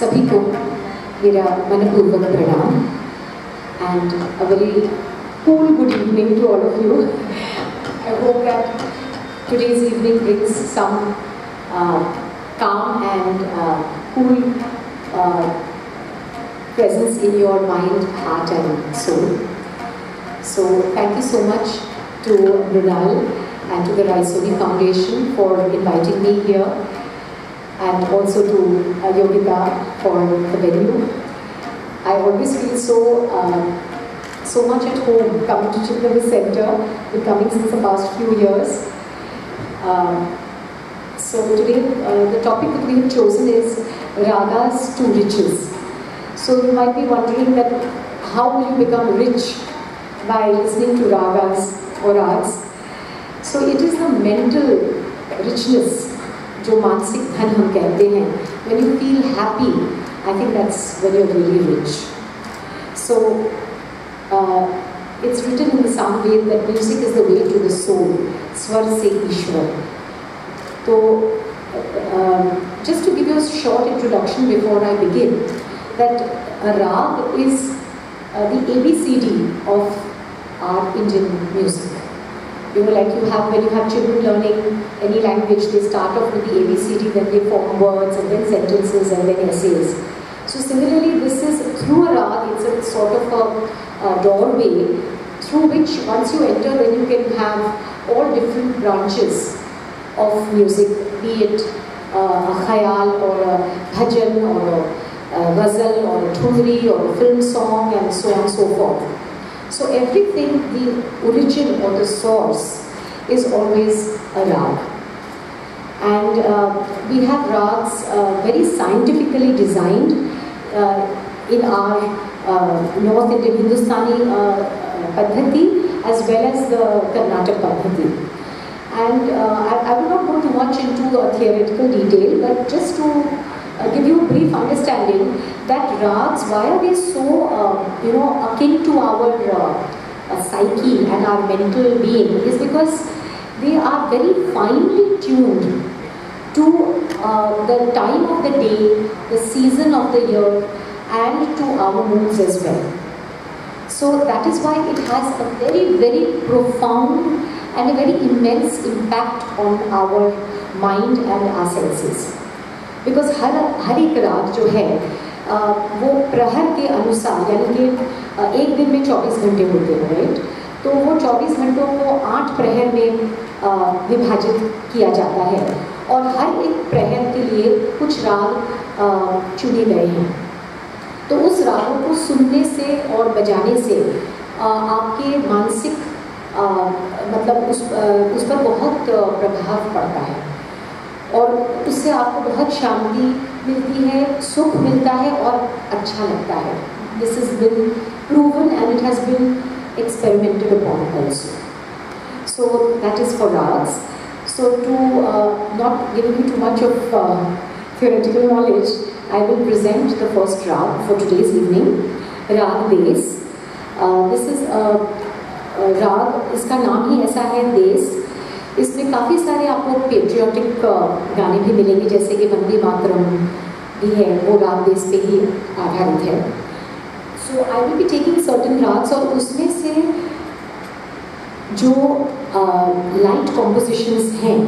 सभी को मेरा मनपूर्वक प्रणाम and a very cool good evening to all of you. I hope that today's evening brings some uh, calm and uh, cool uh, presence in your mind, heart and soul. So thank you so much to Brunal and to the Raisoni Foundation for inviting me here and also to uh, Yogita for the venue. I always feel so uh, so much at home coming to Chitnagar Center. Been coming since the past few years. Um, so today uh, the topic that we have chosen is Ragas to riches. So you might be wondering that how will you become rich by listening to ragas or rags? So it is the mental richness जो मानसिक धन हम कहते हैं when you feel happy I think that's when you're really rich. So uh, it's written in the Samved that music is the way to the soul, Swar se Ishwar. So uh, just to give you a short introduction before I begin, that a rag is uh, the ABCD of our Indian music. You know, like you have when you have children learning any language, they start off with the ABCD, then they form words, and then sentences, and then essays. So similarly, this is through a rag, it's a sort of a, doorway through which once you enter, then you can have all different branches of music, be it uh, a khayal or a bhajan or a, a ghazal or a thumri or a film song and so on and so forth. So everything, the origin or the source is always a rag. And uh, we have rags uh, very scientifically designed uh, in our uh, North Indian Hindustani uh, Padhati as well as the Karnataka Padhati. And uh, I, I will not go too much into theoretical detail, but just to uh, give you a brief understanding that rags, why are they so, uh, you know, akin to our uh, psyche and our mental being is because they are very finely tuned to uh, the time of the day, the season of the year, and to our moods as well. So that is why it has a very, very profound and a very immense impact on our mind and our senses. Because हर हर एक राग जो है वो प्रहर के अनुसार, यानी कि एक दिन में 24 घंटे होते हैं राइट तो वो 24 घंटों को आठ प्रहर में विभाजित किया जाता है। और हर एक प्रहर के लिए कुछ राग चुने गए हैं। तो उस रागों को सुनने से और बजाने से आपके मानसिक मतलब उस उस पर बहुत प्रभाव पड़ता है। और उससे आपको बहुत शांति मिलती है सुख मिलता है और अच्छा लगता है। This is been proven and it has been experimented upon also so that is for ragas so to not giving you too much of will present the first rag for today's evening, Rag Des. Uh, this is a, a rag, इसका नाम ही ऐसा है देश इसमें काफ़ी सारे आपको patriotic गाने भी मिलेंगे, जैसे कि वंदे मातरम भी है, वो राग देश पे ही आधारित है। So I will be taking certain ragas और उसमें से जो लाइट कॉम्पोजिशंस हैं,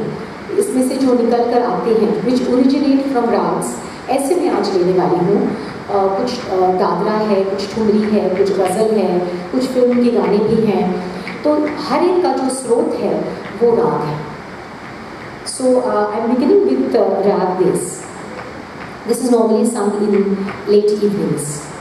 इसमें से जो निकल कर आते हैं विच ओरिजिनेट फ्रॉम राग्स ऐसे मैं आज लेने वाली हूँ। कुछ दादरा है, कुछ ठुमरी है, कुछ गज़ल है, कुछ फ़िल्म के गाने भी हैं। तो हर एक का जो स्रोत है So uh, I'm beginning with uh, the rag. This is normally sung in late evenings.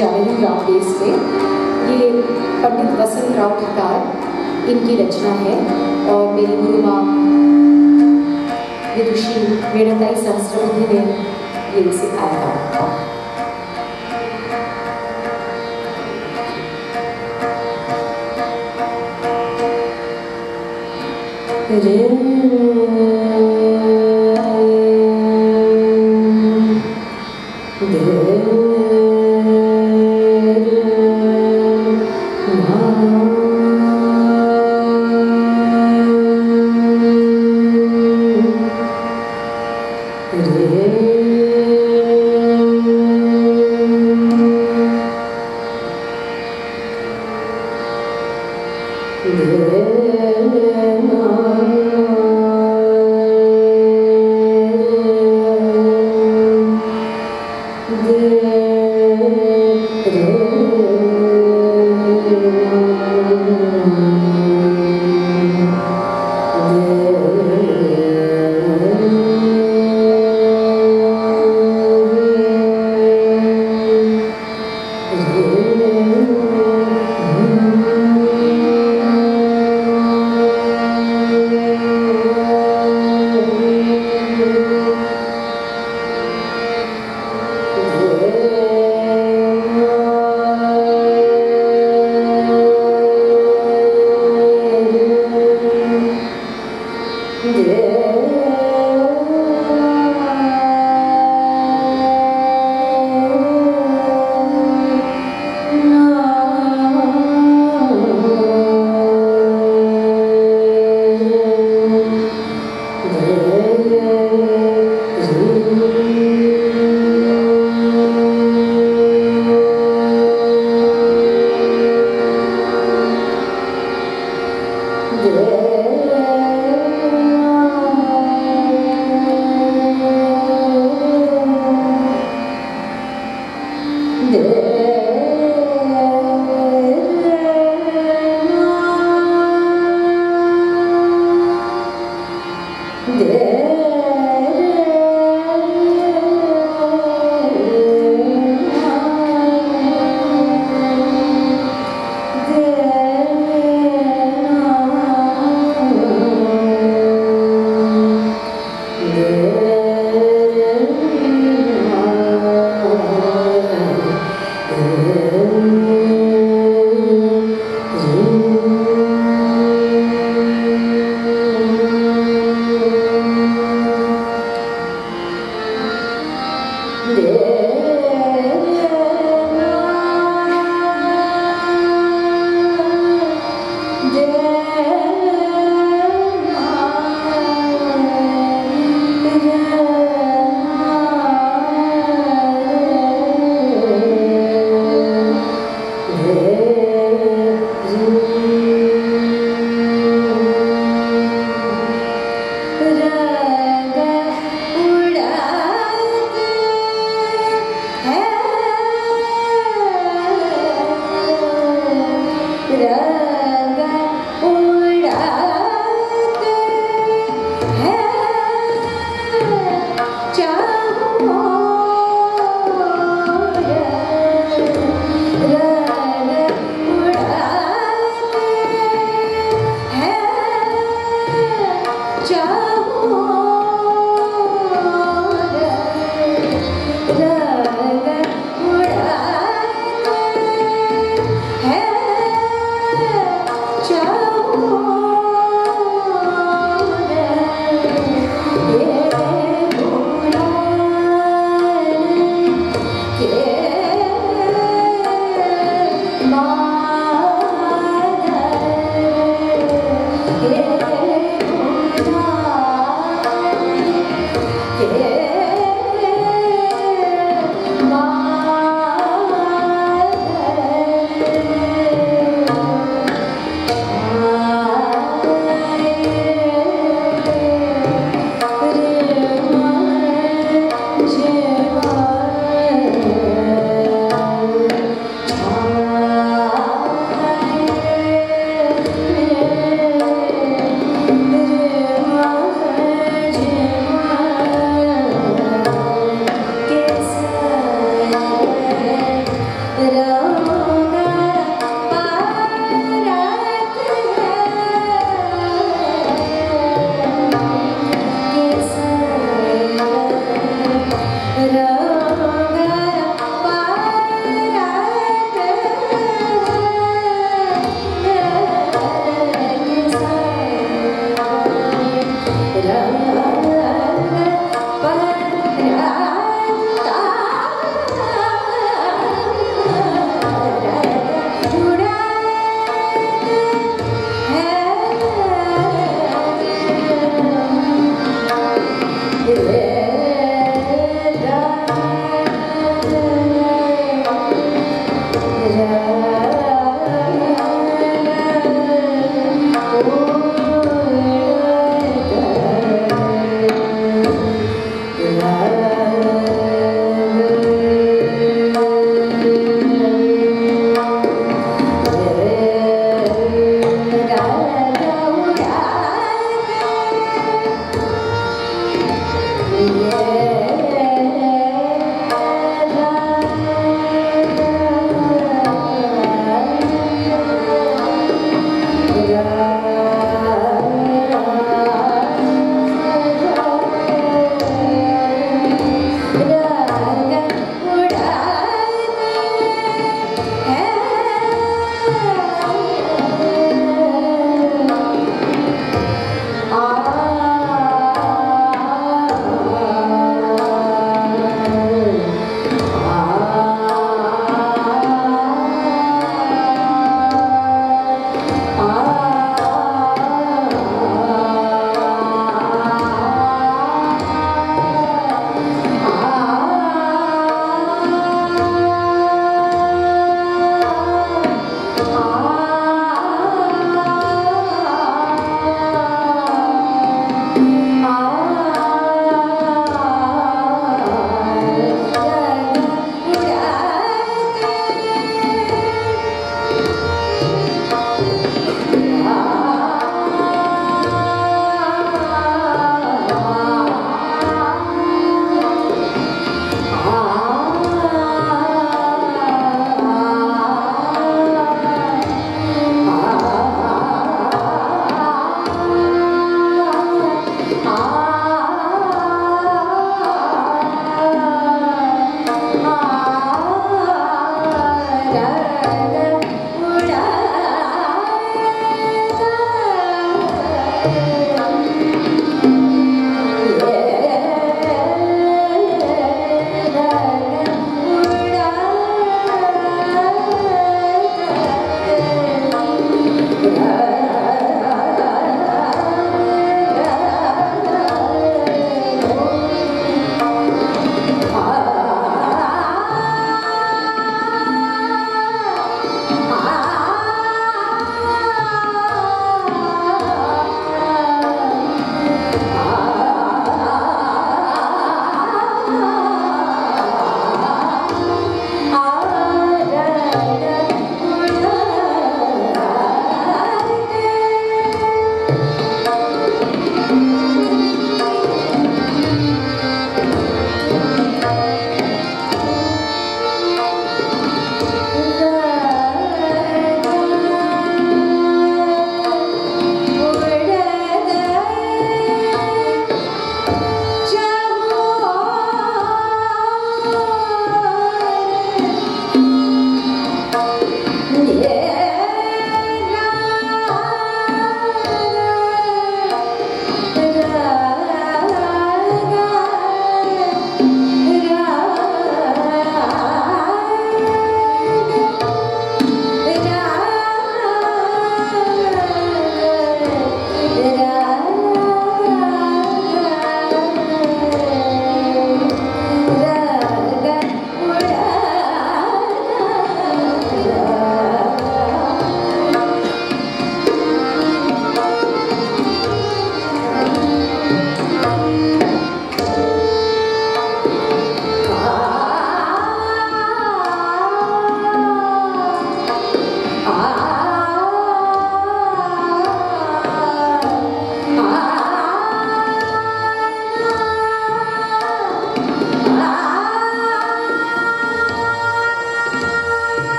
आपको सुनाने जा रही देश से ये पंडित वसंत राव ठकार इनकी रचना है और मेरी गुरु माँ विदुषी वेणताई सहस्रबुद्धि ने ये सिखाया था Yeah.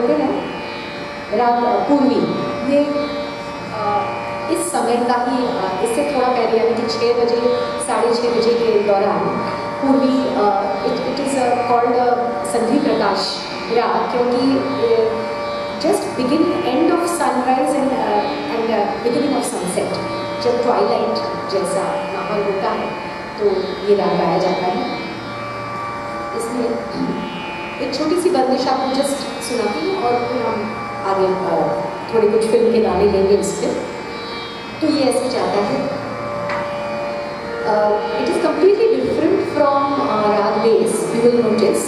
हम हैं। राग पूर्वी। ये इस समय का ही इससे थोड़ा पहले, यानी कि छः बजे, साढ़े छः बजे के दौरान, पूर्वी इट इट इज़ कॉल्ड संधि प्रकाश राग क्योंकि just beginning end of sunrise and end beginning of sunset जब ट्वाइलाइट जैसा माहौल होता है तो ये राग गाया जाता है। इसमें एक छोटी सी बंदिश आपको जस्ट सुनाती हूँ और फिर हम आगे थोड़े कुछ फ़िल्म के गाने लेंगे इस पर तो ये ऐसे जाता है। It is completely different from raga base. You will notice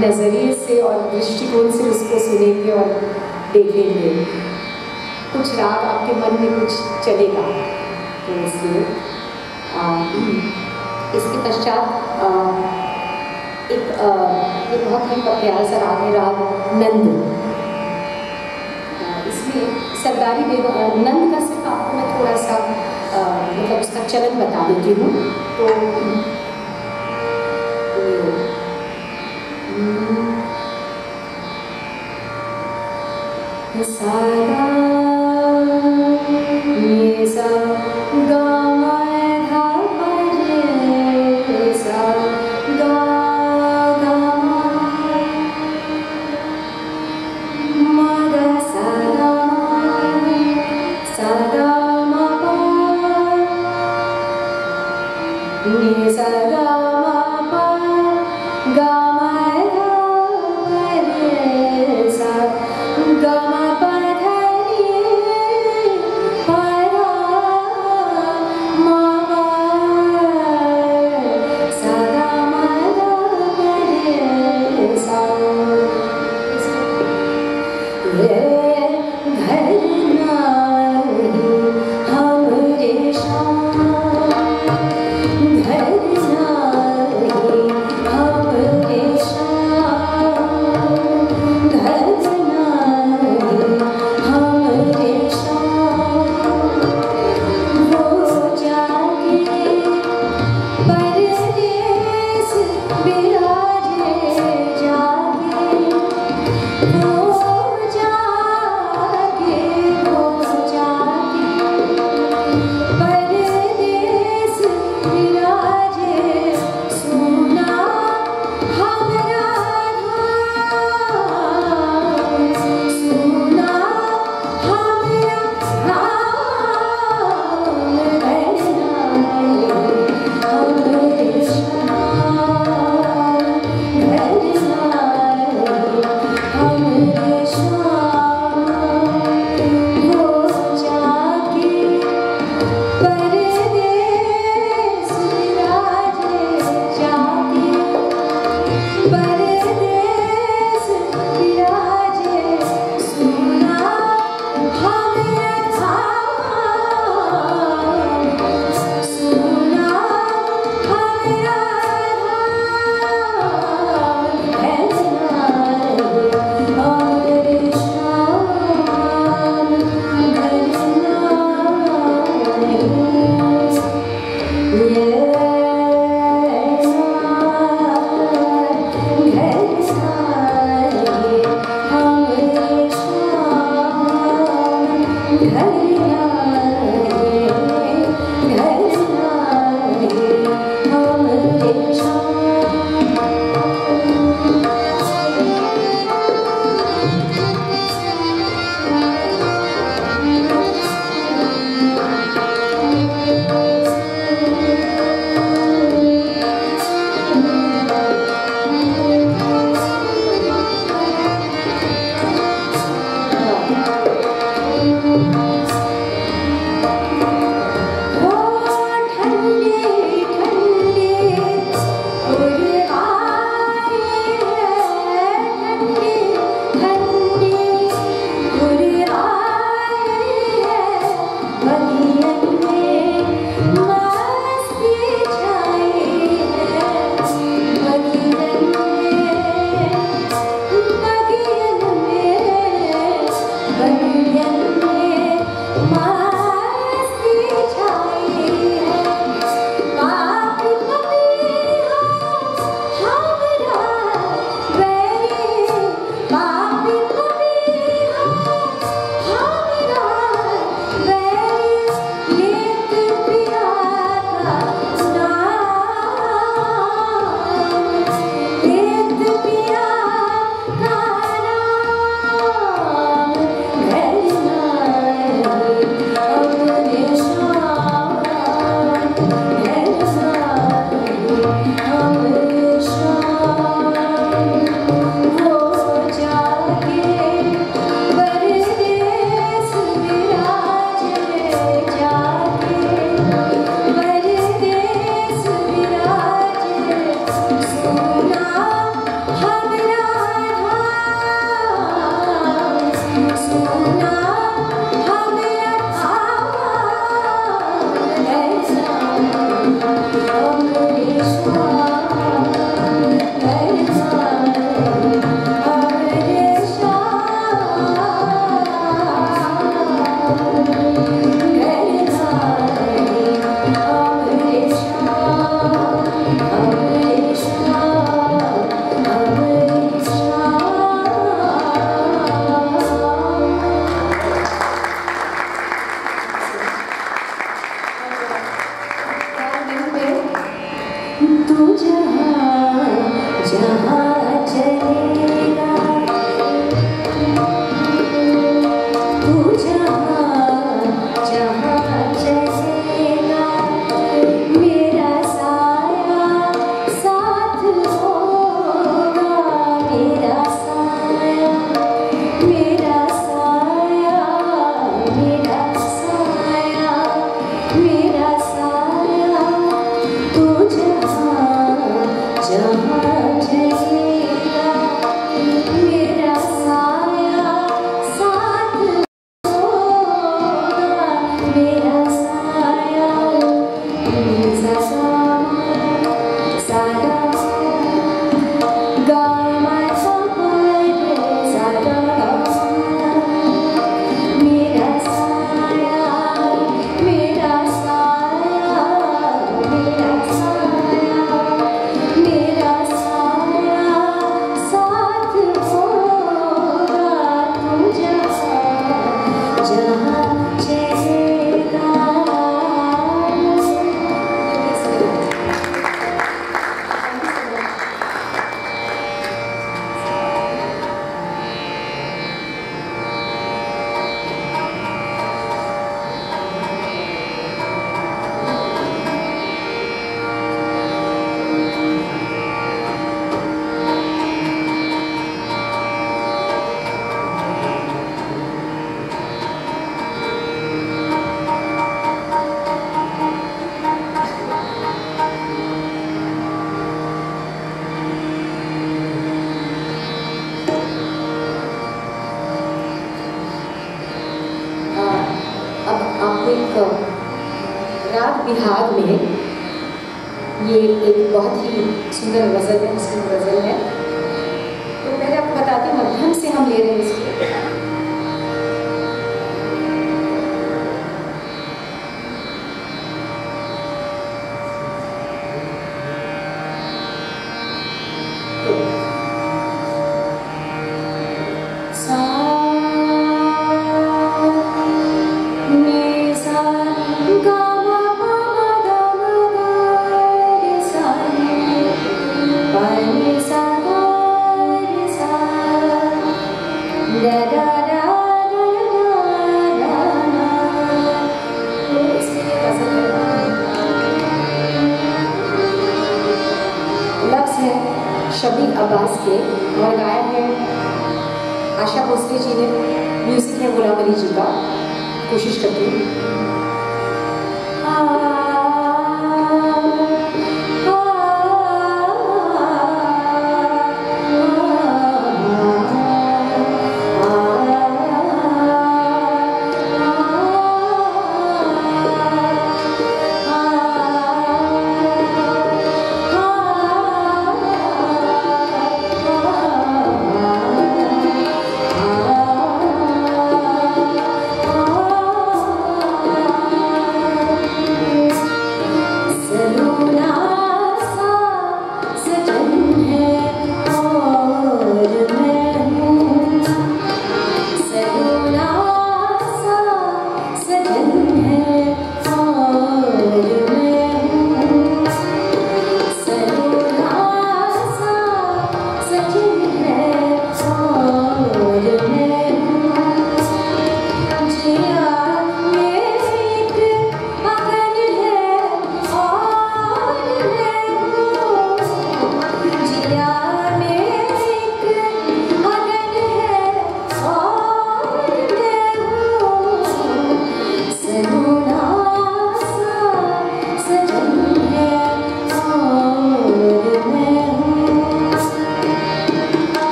नज़रिए से और दृष्टिकोण से उसको सुनेंगे और देखेंगे। कुछ राग आपके मन में कुछ चलेगा तो इसलिए इसके पश्चात एक ये बहुत ही प्यारा सा राग है, राग नंद। इसमें सरदारी नंद का सिर्फ़ आपको मैं थोड़ा सा मतलब उसका चलन बता देती हूँ तो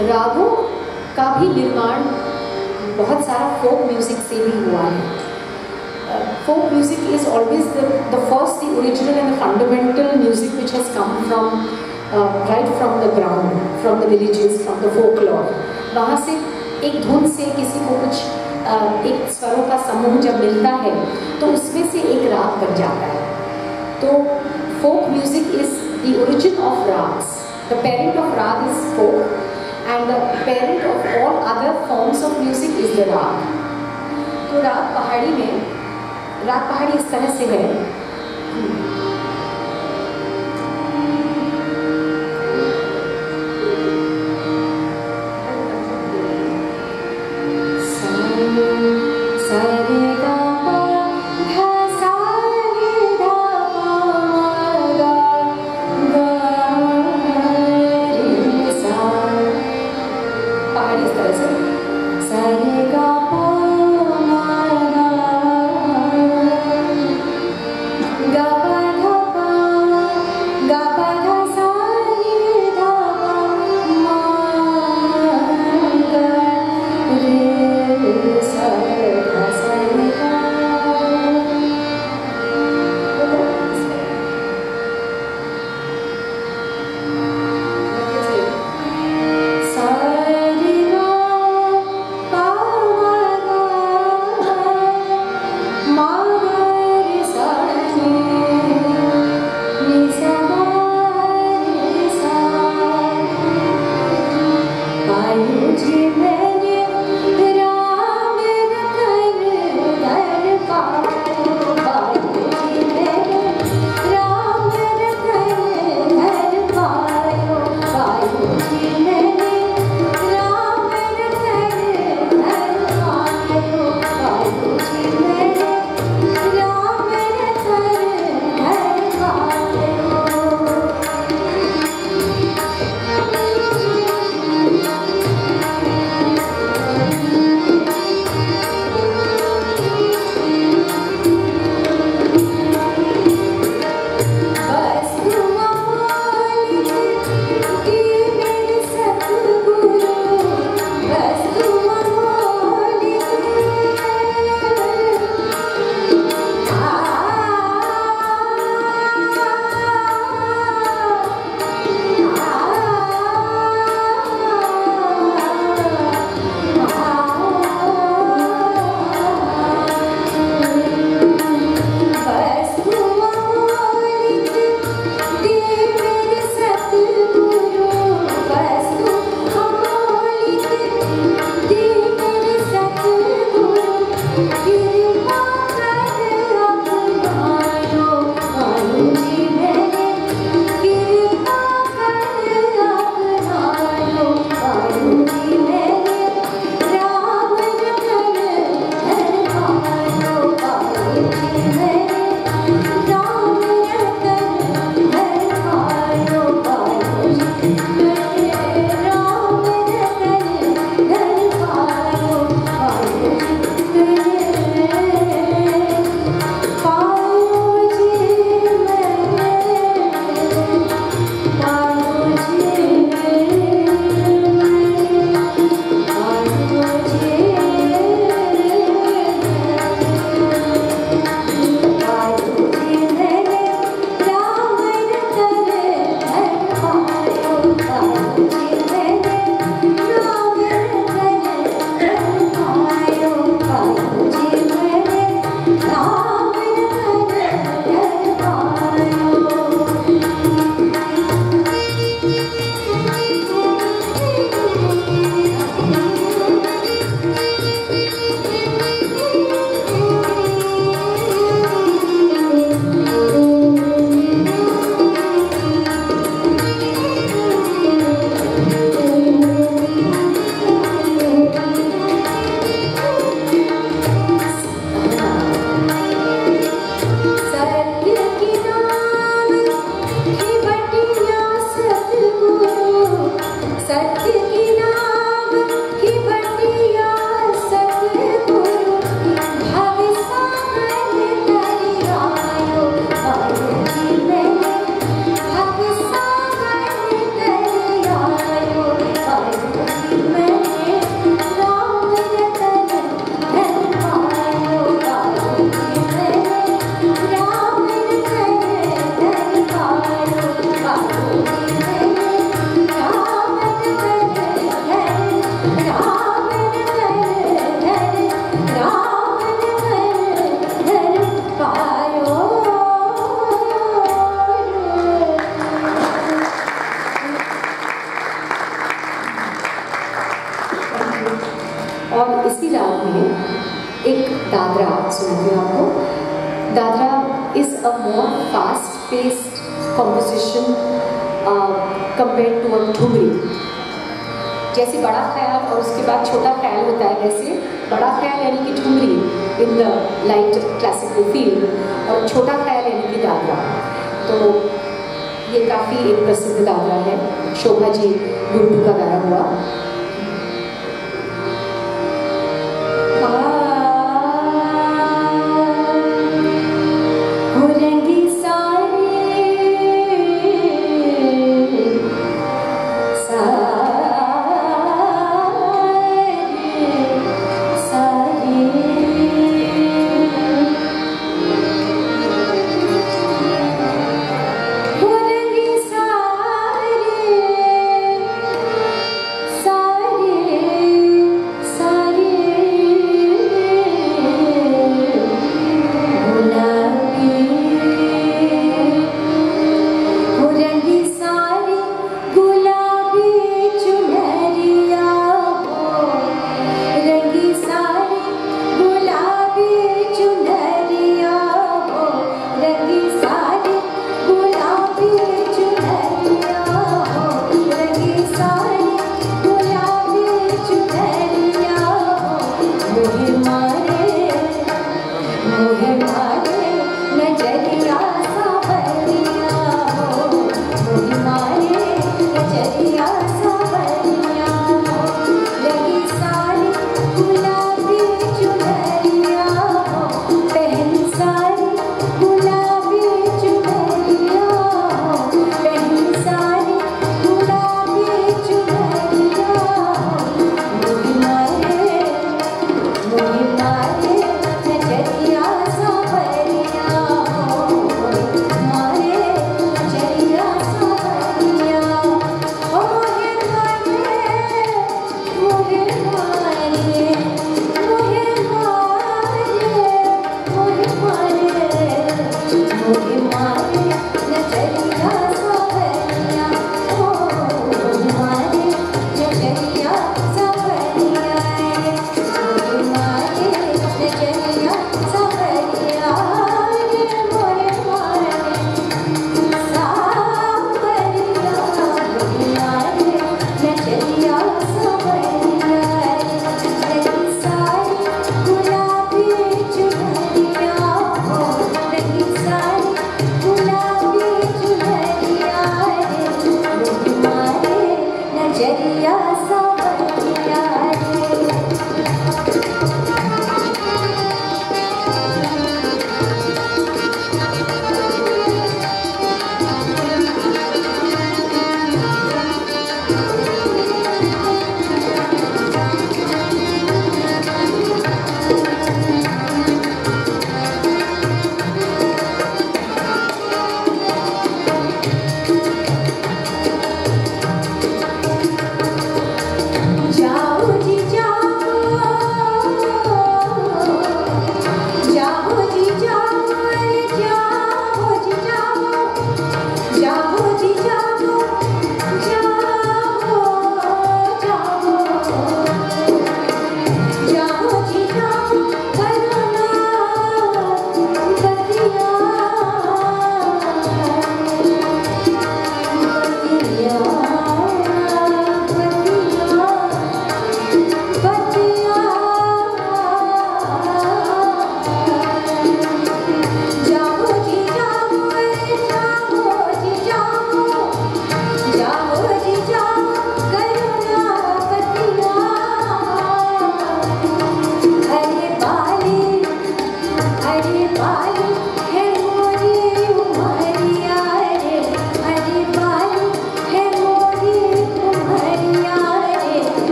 रागों का भी निर्माण बहुत सारा फोक म्यूज़िक से भी हुआ है। Folk music is always the first the original and fundamental music which has come from right from the ground from the villages from the folk lore वहाँ से एक धुन से किसी को कुछ एक स्वरों का समूह जब मिलता है तो उसमें से एक राग बन जाता है। तो folk music is the origin of ragas the parent of raga is folk and the parent of all other forms of music is the rag. तो राग पहाड़ी में राग पहाड़ी इस तरह से है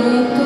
You.